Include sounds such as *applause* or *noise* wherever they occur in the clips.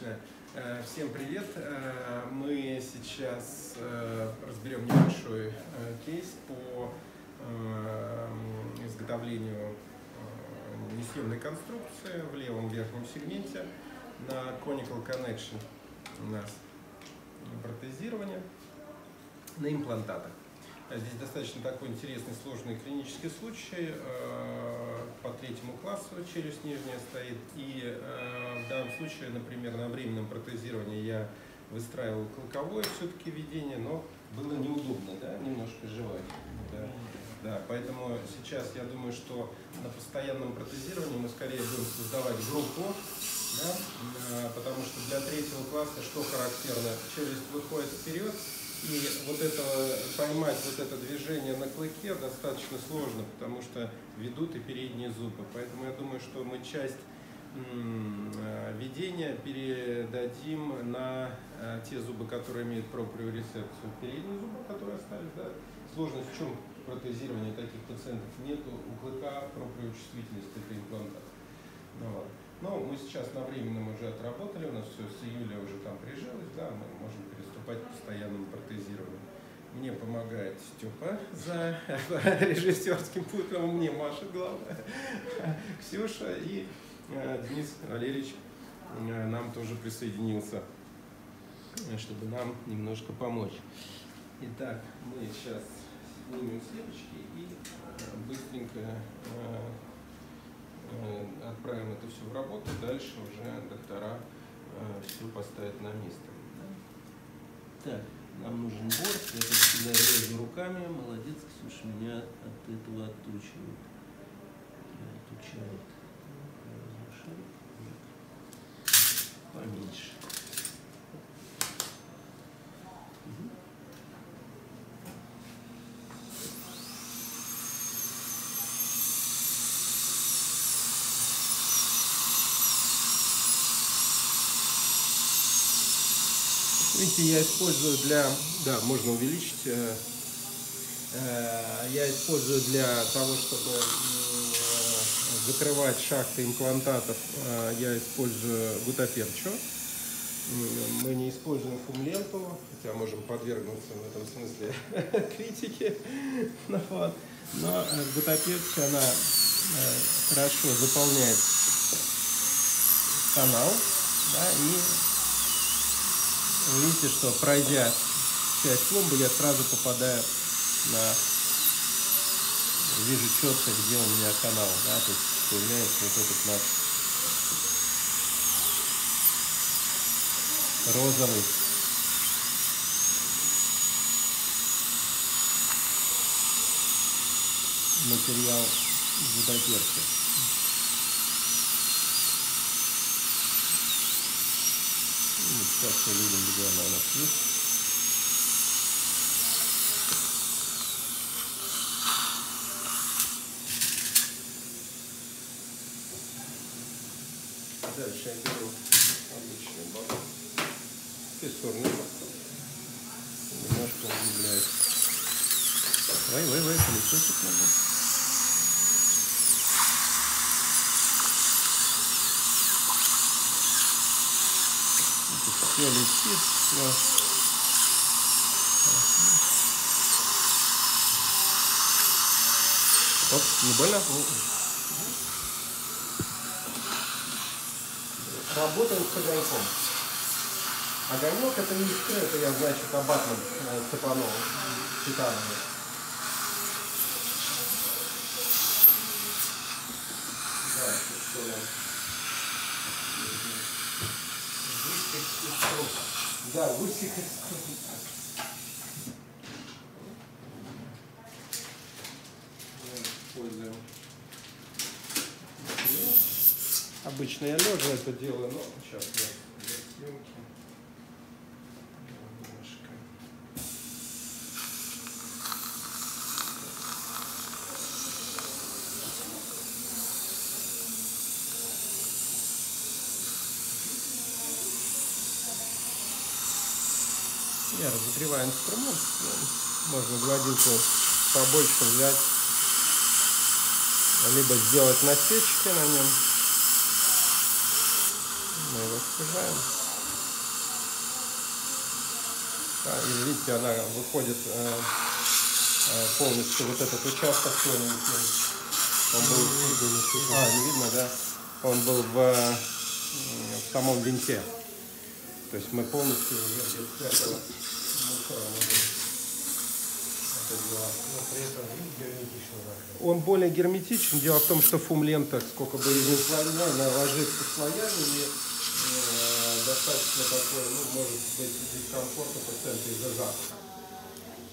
Отлично. Э, всем привет. Э, мы сейчас э, разберем небольшой кейс по изготовлению несъемной конструкции в левом верхнем сегменте на Conical Connection у нас протезирование на имплантатах. Здесь достаточно такой интересный, сложный клинический случай. Э, по третьему классу челюсть нижняя стоит. И э, в данном случае, например, на временном протезировании я выстраивал клыковое все-таки ведение, но было неудобно, да, немножко жевать. Да. Да, поэтому сейчас я думаю, что на постоянном протезировании мы скорее будем создавать группу, да, э, потому что для третьего класса что характерно, челюсть выходит вперед, и вот это, поймать вот это движение на клыке достаточно сложно, потому что ведут и передние зубы. Поэтому я думаю, что мы часть э, ведения передадим на э, те зубы, которые имеют проприорецепцию. Передние зубы, которые остались, да. Сложность в чем протезирование таких пациентов нету. У клыка проприочувствительность это имплантат. Ну, вот. Но мы сейчас на временном уже отработали, у нас все с июля уже там прижилось, да, мы можем приступать к постоянному протезированию. Мне помогает Степа за *laughs* режиссерским пультом, мне Маша главное, *laughs* Ксюша и э, Денис Валерьевич э, нам тоже присоединился, чтобы нам немножко помочь. Итак, мы сейчас снимем слепочки и э, быстренько Э, отправим это все в работу, дальше уже доктора э, все поставят на место. Так, нам нужен борт, я как всегда лезу руками, молодец, Ксюша меня от этого отучивает. Отучает. Видите, я использую для... Да, можно увеличить. Э, э, я использую для того, чтобы закрывать шахты имплантатов, э, я использую гутаперчо. Мы не используем фумленту, хотя можем подвергнуться в этом смысле *laughs* критике. Но, вот. Но гутаперчо, она хорошо заполняет канал да, и видите, что пройдя часть пломбы, я сразу попадаю на... Вижу четко, где у меня канал, да, то есть появляется вот этот наш розовый материал гидроперки. Сейчас мы видим, где она у нас есть. Дальше я беру обычный баллон. Фиссурный. Немножко углубляет. Ой, ой, ой, колесочек надо. Все. Оп, не больно? Работаем с огоньком. Огонек это не искры, это я, значит, абатным э, цепанул, титановым. Да, что Да, высек Используем. Обычно я лежа это делаю, но сейчас я съемки. Я разогреваю инструмент. Можно гладилку побольше взять. Либо сделать насечки на нем. Мы его сажаем. Да, и видите, она выходит э, э, полностью вот этот участок тоненький. Он был, а, не видно, да? Он был в, э, в самом винте. То есть мы полностью уже без Он более герметичен. Дело в том, что фум-лента, сколько бы ее ни слоя, она ложится слоями и э, достаточно такой, ну, может быть, дискомфорт у пациента из-за запаха.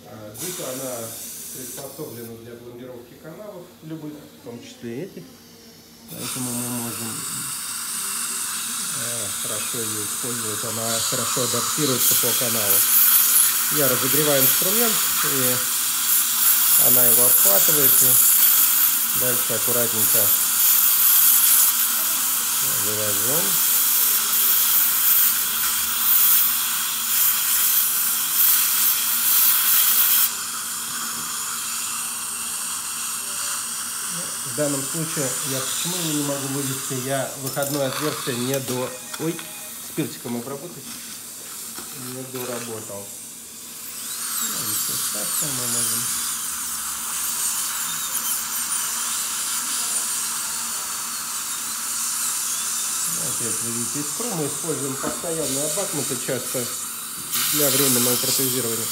А Дита, она приспособлена для блондировки каналов любых, в том числе этих. Поэтому мы можем э, хорошо ее использовать. Она хорошо адаптируется по каналу. Я разогреваю инструмент и она его обхватывает и дальше аккуратненько вывожу. В данном случае я почему не могу вывести? Я выходное отверстие не до... Ой, спиртиком обработать. Не доработал. Страшного, мы можем Опять вы видите искру. Мы используем постоянный абакмент и часто для временного протезирования.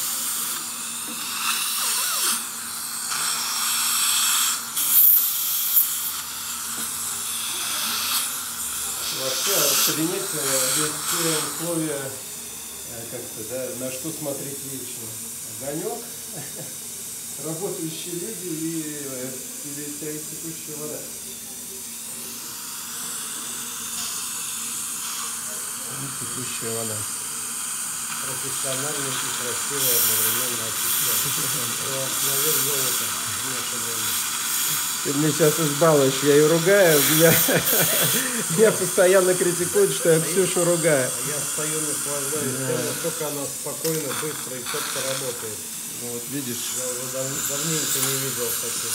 Вообще в кабинете есть все условия, э, как-то, да, на что смотреть вечно. Огонек, *laughs* работающие люди и, э, или текущая вода. И текущая вода. Профессиональный и красивый одновременно освещение. Наверх золото в наше время. Ты меня сейчас избалуешь, я ее ругаю, меня, меня *laughs* постоянно критикуют, что я Ксюшу ругаю. Я стою, наслаждаюсь тем, насколько она спокойно, быстро и четко работает. Ну вот видишь, Я уже дав- давненько не видел таких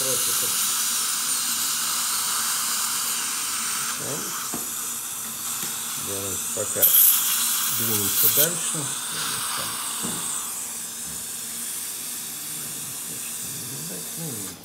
профиков. Давайте пока двинемся дальше. Ну,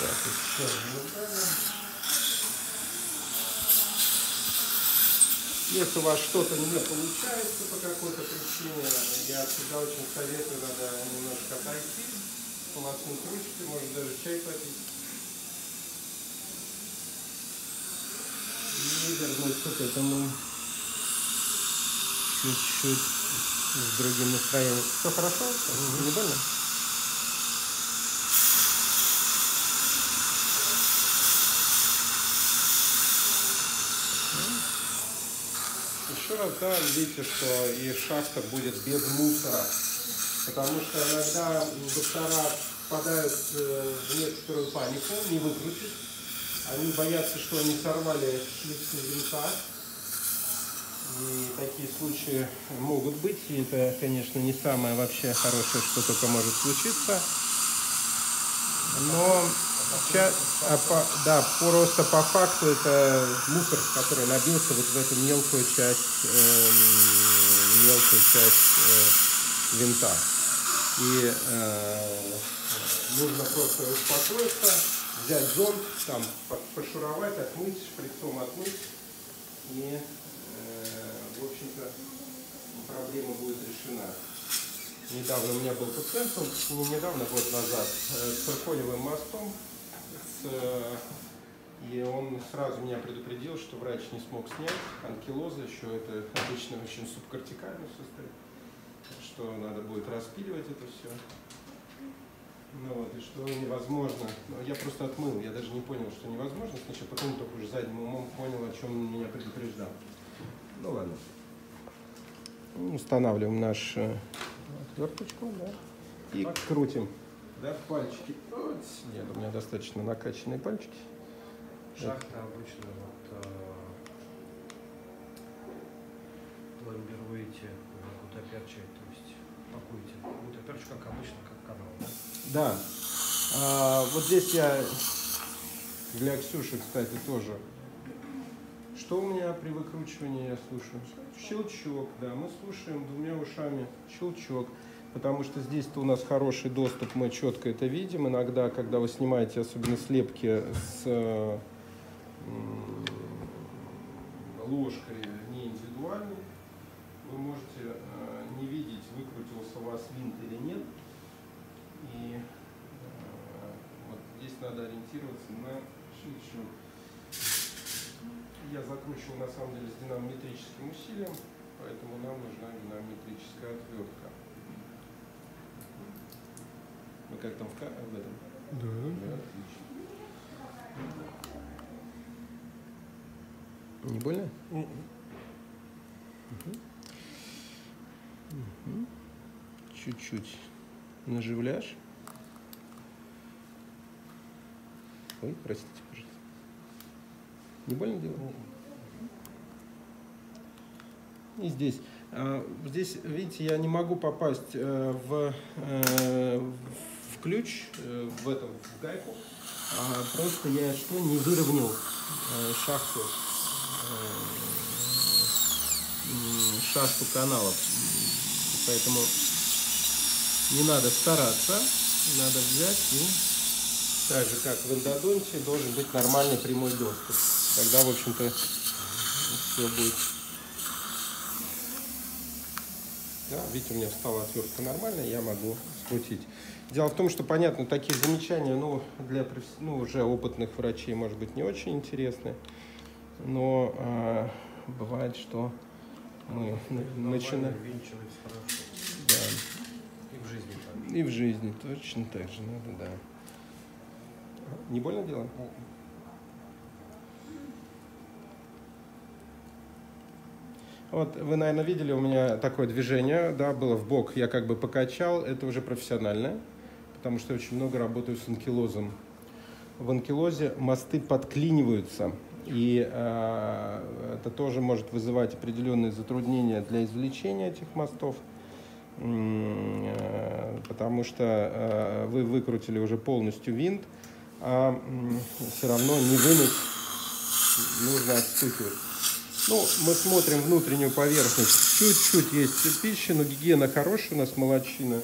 Так, еще наблюдаем. Если у вас что-то не получается по какой-то причине, я всегда очень советую, надо немножко отойти, полоснуть ручки, может даже чай попить. И вернуться к этому чуть-чуть с другим настроением. Все хорошо? Не больно? Еще раз, да, видите, что и шахта будет без мусора. Потому что иногда доктора впадают э, в некоторую панику, не выкрутить. Они боятся, что они сорвали шлицы винта. И такие случаи могут быть. И это, конечно, не самое вообще хорошее, что только может случиться. Но ча- а по- да, просто по факту это мусор, который набился вот в эту мелкую часть, эм, мелкую часть э, винта. И э, нужно просто успокоиться, взять зонт, там по- пошуровать, отмыть, шприцом отмыть. И, э, в общем-то, проблема будет решена. Недавно у меня был пациент, недавно, год назад, э, с циркониевым мостом. Э, и он сразу меня предупредил, что врач не смог снять анкилоза, еще это обычно очень субкортикально состоит, что надо будет распиливать это все. Ну вот, и что невозможно. Ну, Я просто отмыл, я даже не понял, что невозможно. Сначала потом только уже задним умом понял, о чем он меня предупреждал. Ну ладно. Устанавливаем наш э, отверточку, да. И крутим. Да, пальчики. Вот. Нет, у меня достаточно накачанные пальчики. Шахта обычно вот э, пломбируете, гутоперчиваете, то есть пакуете. Гутоперчу, как обычно, как канал, да? Да. А, вот здесь я для Ксюши, кстати, тоже. Что у меня при выкручивании я слушаю? Щелчок, да, мы слушаем двумя ушами щелчок, потому что здесь-то у нас хороший доступ, мы четко это видим. Иногда, когда вы снимаете, особенно слепки с э, ложкой не индивидуальной, вы можете э, не видеть, выкрутился у вас винт или нет. И э, вот здесь надо ориентироваться на щелчок. Я закручивал на самом деле с динамометрическим усилием, поэтому нам нужна динамометрическая отвертка. Как там в, ка- в этом? Да. Да, отлично. Не больно? Мгм. Мгм. Чуть-чуть наживляешь. Ой, простите, пожалуйста. Не больно делать? И здесь. А, Здесь, видите, я не могу попасть э, в, э, в ключ, э, в эту в гайку. А просто я что не выровнял э, шахту, э, шахту канала. Поэтому не надо стараться, надо взять и так же, как в эндодонте, должен быть нормальный прямой доступ. Тогда, в общем-то, все будет. Да, видите, у меня встала отвертка нормальная, я могу скрутить. Дело в том, что, понятно, такие замечания, ну, для ну, уже опытных врачей, может быть, не очень интересны. Но а, бывает, что мы на- начинаем... Да, И в жизни так. и в жизни точно так же надо, да. Не больно дело? Вот вы, наверное, видели у меня такое движение, да, было в бок, я как бы покачал, это уже профессиональное, потому что я очень много работаю с анкилозом. В анкилозе мосты подклиниваются, и э, это тоже может вызывать определенные затруднения для извлечения этих мостов, э, потому что э, вы выкрутили уже полностью винт, а все равно не вынуть нужно отстукивать. Ну, мы смотрим внутреннюю поверхность. Чуть-чуть есть пища, но гигиена хорошая, у нас молочина.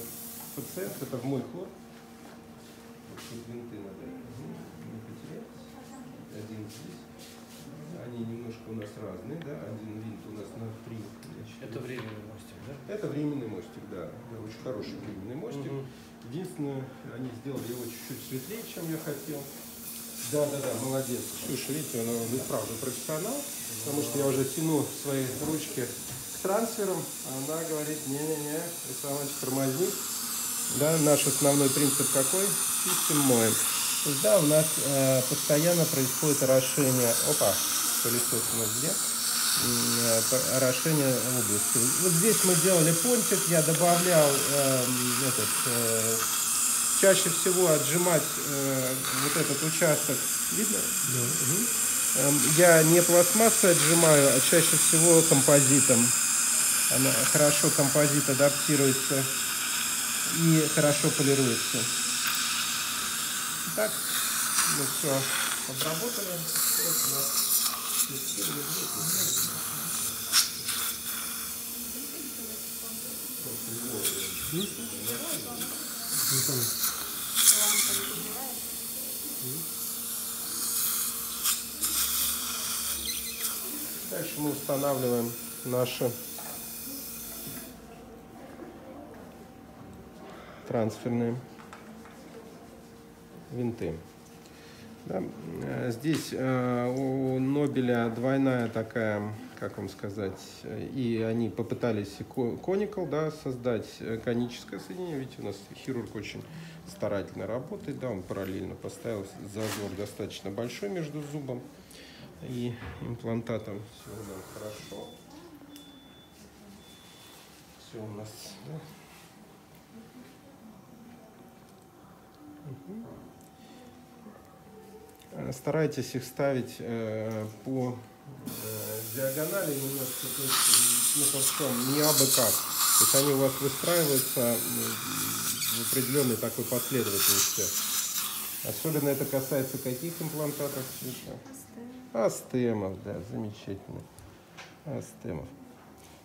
Пациент, это в мой здесь. Они немножко у нас разные, да. Один винт у нас на три. Это временный мостик, да? Это временный мостик, да. Очень хороший временный мостик. Мгм. Единственное, они сделали его чуть-чуть светлее, чем я хотел. Да, да, да, молодец. Слушай, видите, он, он и правда профессионал, потому что я уже тяну свои ручки к трансферам, а она говорит, не-не-не, Александр тормози. Да, наш основной принцип какой? Чистим, моем. Да, у нас э, постоянно происходит орошение. Опа, пылесос у нас где? Э, Орошение области. Вот здесь мы делали пончик, я добавлял эм, этот э, чаще всего отжимать э, вот этот участок. Видно? Мгм. Эм, Я не пластмассой отжимаю, а чаще всего композитом. Она хорошо композит адаптируется и хорошо полируется. Так, мы все обработали. Вот у нас Дальше мы устанавливаем наши трансферные винты. Да, э, Здесь э, у Нобеля двойная такая, как вам сказать, и они попытались коникал, да, создать э, коническое соединение. Видите, у нас хирург очень старательно работает, да, он параллельно поставил зазор достаточно большой между зубом и имплантатом. Все у нас хорошо. Все у нас, да. Э, Старайтесь их ставить э, по э, диагонали немножко, то есть в чем, не абы как. То есть они у вас выстраиваются в определенной такой последовательности. Особенно это касается каких имплантатов? Света? Астемов, да, замечательно. Астемов.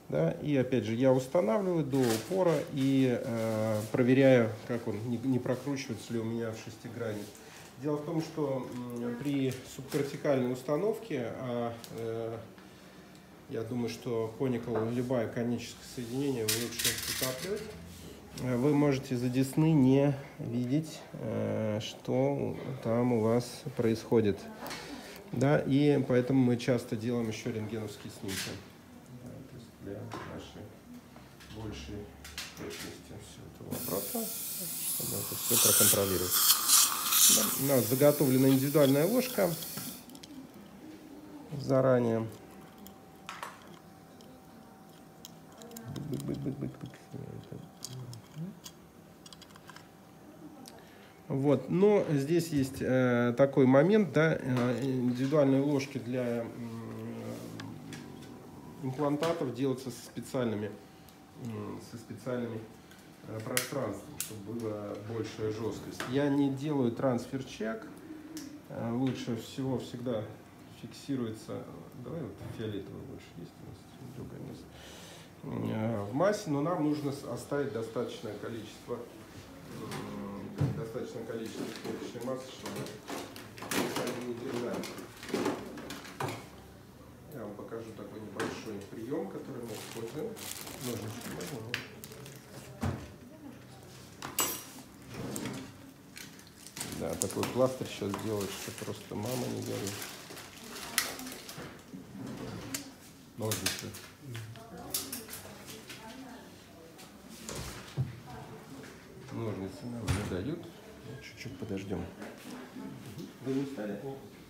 Да, и опять же, я устанавливаю до упора и э, проверяю, как он, не, не прокручивается ли у меня в шестигранник. Дело в том, что м, при субкортикальной установке, а, э, я думаю, что коникал любое коническое соединение лучше утапливать, э, вы можете за десны не видеть, э, что там у вас происходит. Да, и поэтому мы часто делаем еще рентгеновские снимки. Да, то есть для нашей большей точности всего этого вопроса, чтобы это все проконтролировать. Да, у нас заготовлена индивидуальная ложка заранее. Бык-бык-бык-бык-бык. Вот, но здесь есть э, такой момент, да, э, индивидуальные ложки для м, имплантатов делаются со специальными, м, со специальными э, пространством, чтобы была большая жесткость. Я не делаю трансфер-чек, Э, лучше всего всегда фиксируется, давай вот фиолетовый больше есть у нас Э, в массе, но нам нужно оставить достаточное количество достаточное количество клеточной массы, чтобы они не держали. Я вам покажу такой небольшой прием, который мы используем. Ножнички можно? Да, такой пластырь сейчас делать, что просто мама не горит. Ножницы нам не дают. Ну, Чуть-чуть подождем. Вы не устали?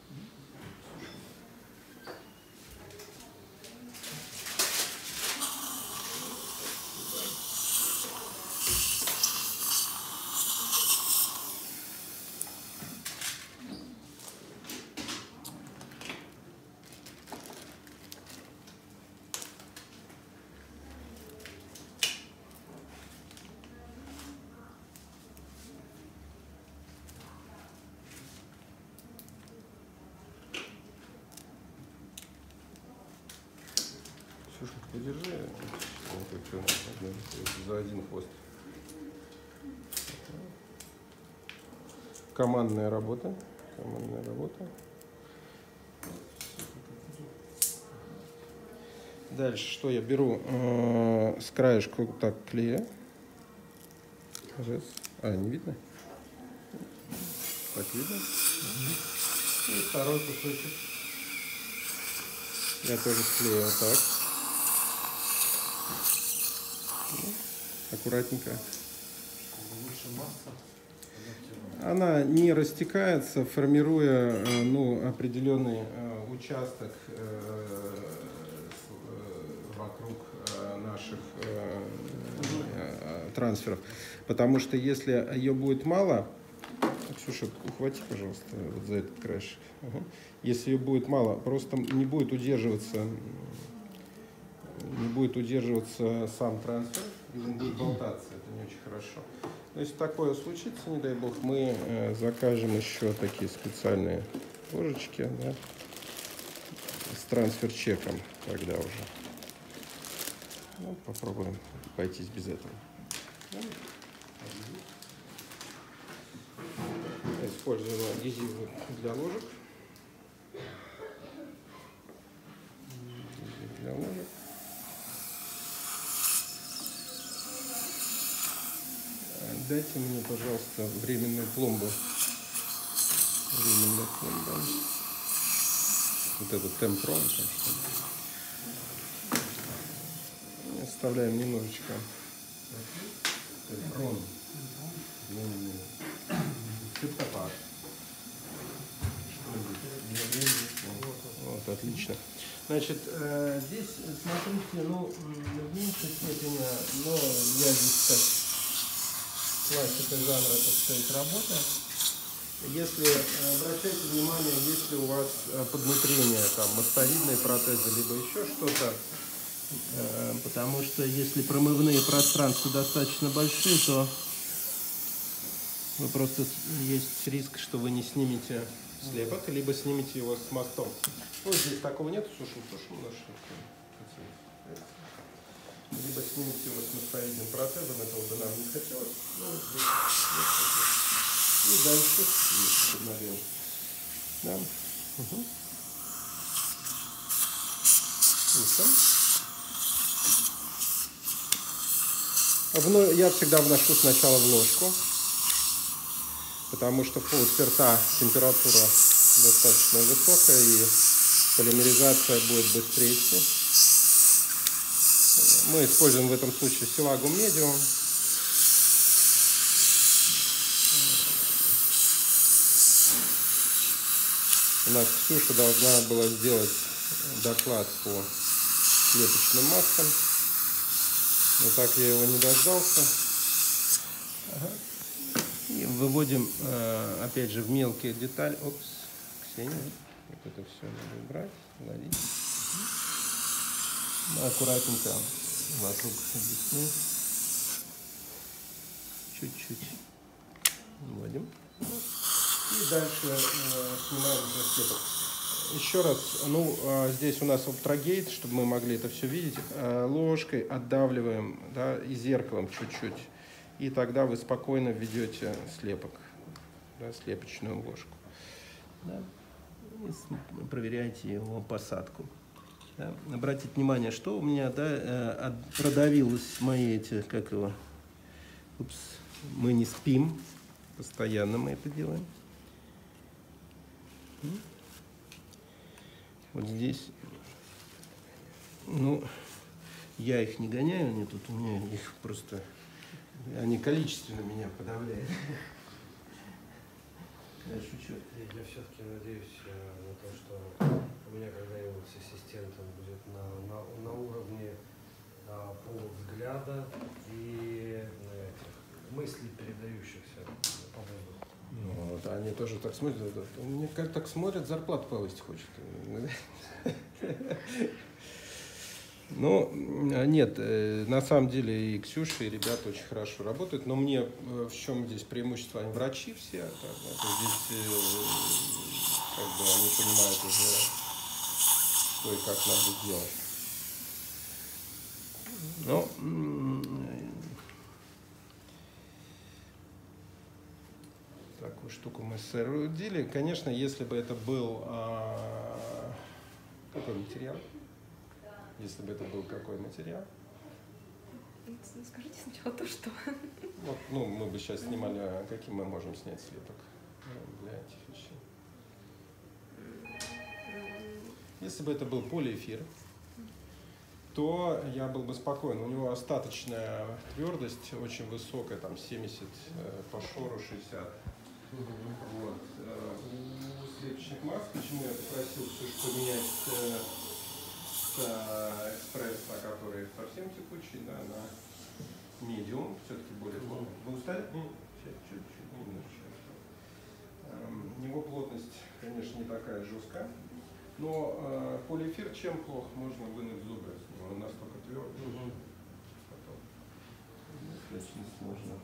Подержи. Вот за один хвост. Командная работа. Командная работа. Дальше что я беру э, с краешку так клея. А, не видно? Так видно? И второй кусочек. Я тоже склею вот так. Аккуратненько. Она не растекается, формируя э, ну, определенный э, участок э, вокруг наших трансферов. Потому что если ее будет мало, Ксюша, ухвати, пожалуйста, вот за этот краешек. Если ее будет мало, просто не будет удерживаться, не будет удерживаться сам трансфер, и он будет болтаться. Это не очень хорошо. Но если такое случится, не дай бог, мы э, закажем еще такие специальные ложечки, да, с трансфер-чеком тогда уже. Ну, попробуем обойтись без этого. Используем адгезивы для ложек. Для ложек. А, Дайте мне, пожалуйста, временную пломбу. Временная пломба. Вот этот. И Оставляем немножечко. Временный. Цептопад. Вот, отлично. Значит, э, здесь, смотрите, ну, в меньшей степени, но я здесь так классика жанра, так сказать, работа. Если э, обращайте внимание, если у вас э, поднутрение, там, мостовидные протезы, либо еще что-то, э, потому что если промывные пространства достаточно большие, то вы просто есть риск, что вы не снимете слепок, либо снимете его с мостом. Ну, здесь такого нет, сушим, сушим наш либо снимите его с мостовидным протезом, этого бы нам не хотелось. Ну. И дальше есть обновим. Да. Угу. Вно- Я всегда вношу сначала в ложку, потому что в полусперта температура достаточно высокая и полимеризация будет быстрее. Мы используем в этом случае силагум медиум. У нас Ксюша должна была сделать доклад по клеточным маскам. Но так я его не дождался. И выводим, э, опять же, в мелкие детали. Опс, Ксения, вот это все надо убрать, ловить. Ну, аккуратненько вокруг десны. Чуть-чуть вводим. И дальше э, снимаем слепок. Еще раз, ну, а, здесь у нас обтрагейт, чтобы мы могли это все видеть. Э, ложкой отдавливаем, да, и зеркалом чуть-чуть. И тогда вы спокойно введете слепок, да, слепочную ложку. Да. И проверяйте его посадку. Да. Обратите внимание, что у меня да, э, продавилось мои эти, как его, упс, мы не спим, постоянно мы это делаем. Вот здесь, ну, я их не гоняю, они тут у меня их просто, они количественно меня подавляют. Я шучу. Я все-таки надеюсь э, на то, что меня когда-нибудь с ассистентом будет на, на, на уровне а, полувзгляда и э, этих мыслей, передающихся по воздуху. Ну, вот, они тоже так смотрят. Мне как так смотрят, зарплату повысить хочет. *laughs* Ну, м, нет, э, на самом деле и Ксюша, и ребята очень хорошо работают, но мне э, в чем здесь преимущество? Они врачи все, так, да, то есть здесь э, как бы они понимают уже, что и как надо делать. Ну, такую штуку мы соорудили. Конечно, если бы это был а, какой материал? Если бы это был какой материал? Ну, Скажите сначала то, что. Вот, ну, мы бы сейчас снимали, а каким мы можем снять слепок ну, для этих Если бы это был полиэфир, то я был бы спокоен. У него остаточная твердость очень высокая, там 70 э, по шору 60. Вот. Э, У слепочных маск, почему я попросил Ксюшу поменять э, с э, экспресса, который совсем текучий, да, на медиум, все-таки более плотный. Вы устали? Ну, чуть-чуть, немножечко. Эм, У него плотность, конечно, не такая жесткая, но э, полиэфир чем плох? Можно вынуть зубы он настолько твердый. Потом достаточно сложно.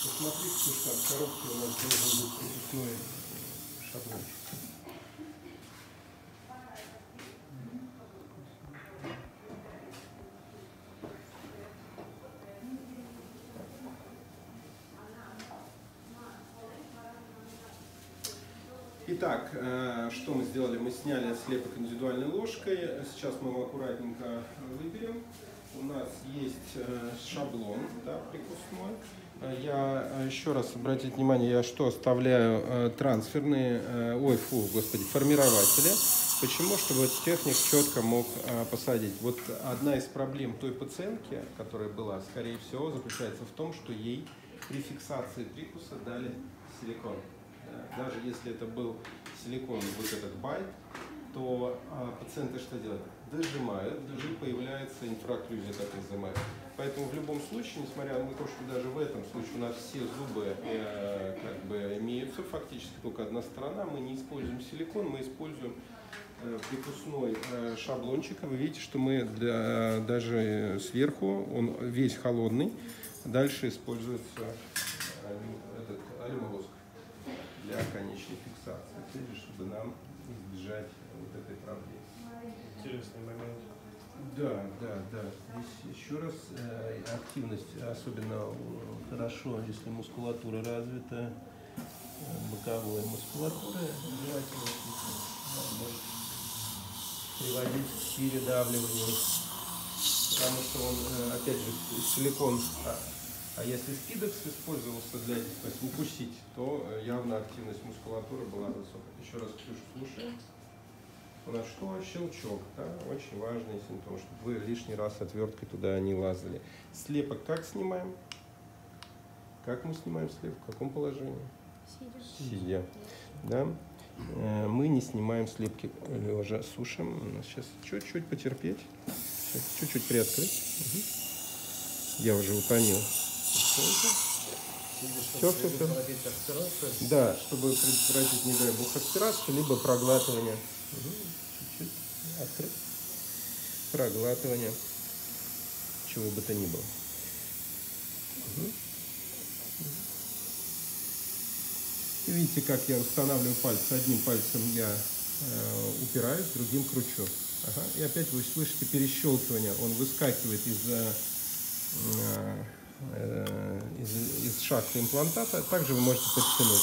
Посмотри, Ксюшка, в коробке у нас должен быть пропускной шаблончик. Итак, э, что мы сделали? Мы сняли слепок индивидуальной ложкой. Сейчас мы его аккуратненько выберем. У нас есть э, шаблон да, прикусной. Э, Я еще раз обратите внимание, я что оставляю трансферные, ой, фу, господи, формирователи. Почему? Чтобы техник четко мог посадить. Вот одна из проблем той пациентки, которая была, скорее всего, заключается в том, что ей при фиксации прикуса дали силикон. Да, Даже если это был силикон, вот этот байт, то а, пациенты что делают? Дожимают, дожим появляется инфракклюзия так называемая. Поэтому в любом случае, несмотря на то, что даже в этом случае у нас все зубы э, как бы имеются, фактически только одна сторона, мы не используем силикон, мы используем э, прикусной э, шаблончик. Вы видите, что мы для, даже сверху, он весь холодный. Дальше используется э, этот алюмовоск конечной фиксации, опять же, чтобы нам избежать вот этой проблемы. Интересный момент. Да, да, да. Здесь еще раз э, активность, особенно э, хорошо, если мускулатура развита, э, боковая мускулатура, желательно может приводить к передавливанию, потому что он, опять же, силикон, а, если спидекс использовался для то есть укусить, то э, явно активность мускулатуры была высокая. Еще раз, Ксюша, слушаем. У нас что? Щелчок. Да? Очень важный симптом, чтобы вы лишний раз отверткой туда не лазали. Слепок как снимаем? Как мы снимаем слепок? В каком положении? Сидишь. Сидя. Да? Э, Мы не снимаем слепки лежа, сушим. Сейчас чуть-чуть потерпеть. Чуть-чуть приоткрыть. Мгм. Я уже утонил. Всё, всё, всё. Да, чтобы предотвратить, не дай бог, аспирацию, либо проглатывание. Открыть. Проглатывание. Чего бы то ни было. И видите, как я устанавливаю пальцы. Одним пальцем я э, упираюсь, другим кручу. Ага. И опять вы слышите перещелкивание. Он выскакивает из, э, э, из, из шахты имплантата. Также вы можете подтянуть.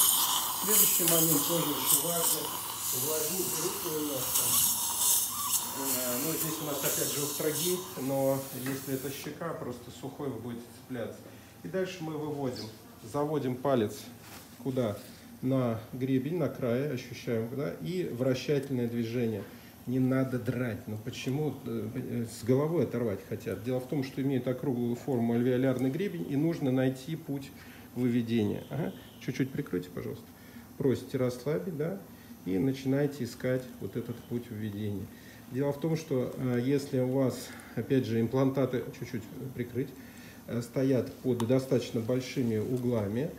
Следующий момент тоже очень важный. Увлажнить руку немножко. Э, Ну, здесь у нас опять же острогей, но если это щека, просто сухой вы будете цепляться. И дальше мы выводим, заводим палец куда? На гребень, на край, ощущаем, да, и вращательное движение. Не надо драть. Но почему э, с головой оторвать хотят? Дело в том, что имеет округлую форму альвеолярный гребень, и нужно найти путь выведения. Ага. Чуть-чуть прикройте, пожалуйста. Просите расслабить, да, и начинайте искать вот этот путь введения. Дело в том, что э, если у вас, опять же, имплантаты, чуть-чуть прикрыть, э, стоят под достаточно большими углами,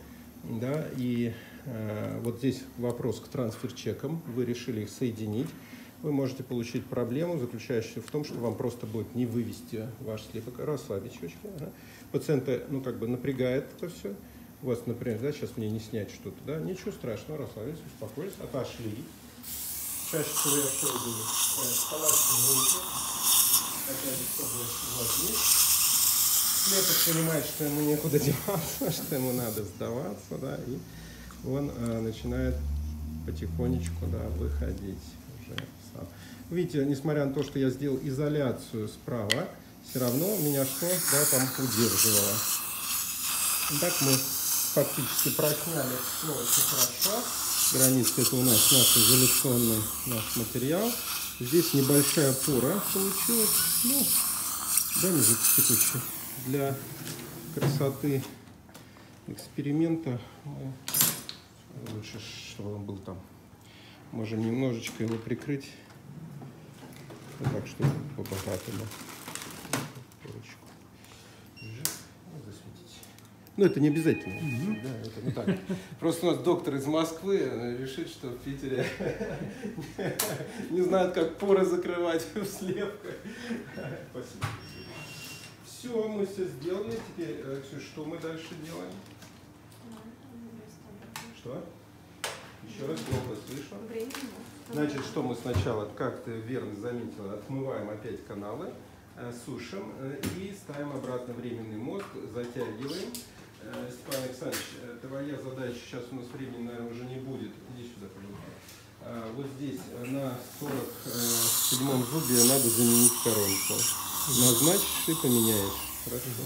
да, и э, вот здесь вопрос к трансфер-чекам, вы решили их соединить, вы можете получить проблему, заключающуюся в том, что вам просто будет не вывести ваш слепок, расслабить щечки. Ага. Пациента, ну, как бы напрягает это все. У вас, например, да, сейчас мне не снять что-то, да, ничего страшного, расслабились, успокоились, отошли. Чаще всего я что делаю? Руки, опять же, чтобы увлажнить. Слепок понимает, что ему некуда *laughs* деваться, что ему надо сдаваться, да, и он э, начинает потихонечку, да, выходить сам. Видите, несмотря на то, что я сделал изоляцию справа, все равно меня что, да, там удерживало. Итак, мы фактически просняли все очень хорошо. Граница это у нас наш изоляционный наш материал. Здесь небольшая пора получилась. Ну, да, не текущий. Для красоты эксперимента лучше, чтобы он был там. Можем немножечко его прикрыть. Вот так, чтобы по-богатому. Ну. Ну, это не обязательно. Да, это не так. Просто у нас доктор из Москвы э, решит, что в Питере *laughs* не знают, как поры закрывать *laughs* в слепках. Спасибо. Все, мы все сделали. Теперь, э, Ксюша, что мы дальше делаем? Что? Еще раз плохо слышу. Значит, что мы сначала, как ты верно заметила, отмываем опять каналы, э, сушим э, и ставим обратно временный мозг, затягиваем. Э, Степан Александрович, твоя задача, сейчас у нас времени, наверное, уже не будет. Иди сюда, пожалуйста. Вот здесь на 47-м зубе надо заменить коронку. Назначишь и поменяешь. Хорошо.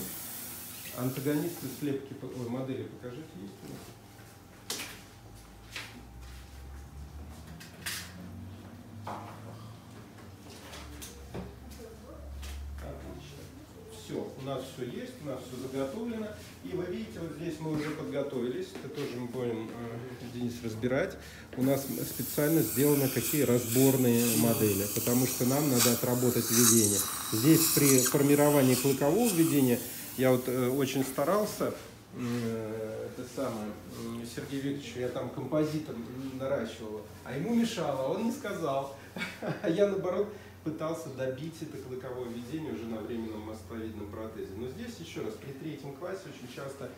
Антагонисты слепки, ой, модели покажите, есть у нас? Отлично. Все. У нас все есть, у нас все заготовлено. И вы видите, вот здесь мы уже подготовились. Это тоже мы будем, э, Денис, разбирать. У нас специально сделаны какие разборные модели, потому что нам надо отработать введение. Здесь при формировании клыкового введения я вот э, очень старался, э, это самое, Сергей Викторович, я там композитом наращивал, а ему мешало, он не сказал. *laughs* А я, наоборот, пытался добить это клыковое введение уже на. Но здесь, еще раз, при третьем классе очень часто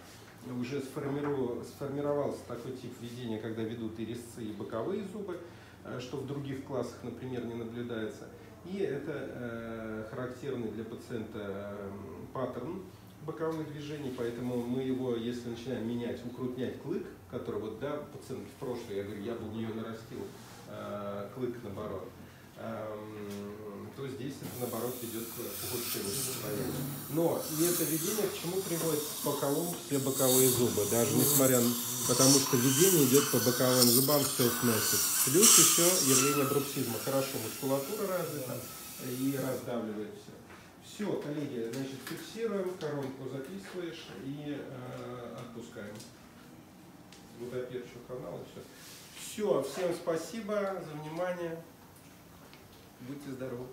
уже сформировался такой тип введения, когда ведут и резцы, и боковые зубы, э, что в других классах, например, не наблюдается. И это э, характерный для пациента э, паттерн боковых движений, поэтому мы его, если начинаем менять, укрупнять клык, который вот, да, пациент в прошлое, я говорю, я бы у нее нарастил э, клык наоборот, эм, то здесь это наоборот ведет к ухудшению состояния. Но и это видение к чему приводит к боковому все боковые зубы, даже несмотря на потому что введение идет по боковым зубам сносит. Плюс еще явление бруксизма. Хорошо, мускулатура развита и раздавливает все. Все, коллеги, значит, фиксируем, коронку записываешь и э, отпускаем. Гудоперчу канал и все. Все, всем спасибо за внимание. Будьте здоровы.